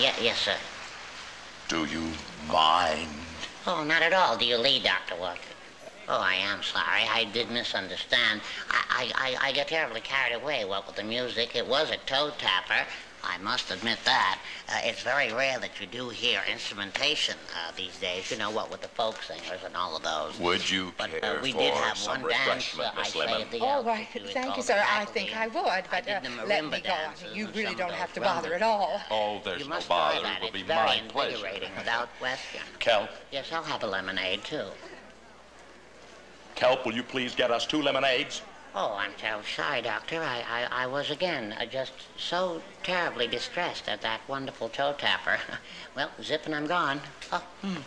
yes, sir. Do you mind? Oh, not at all. Do you lead, Dr. Walker? Oh, I am sorry. I did misunderstand. I, I, I, I get terribly carried away, what with the music. It was a toe tapper. I must admit that. Uh, it's very rare that you do hear instrumentation uh, these days, you know, what with the folk singers and all of those. Would you But care uh, we for did have some one dance, refreshment, uh, I Miss say, Lemon? at the All Elks, right, if you would thank you, sir. I think I would, but did uh, the let me go. You really don't have to bother at all. Oh, there's you no bother. It will it's be my pleasure. without question. Kelp? Yes, I'll have a lemonade, too. Kelp, will you please get us two lemonades? Oh, I'm terribly sorry, Doctor. I, I, I was again uh, just so terribly distressed at that wonderful toe tapper. well, zip and I'm gone. Oh, hmm.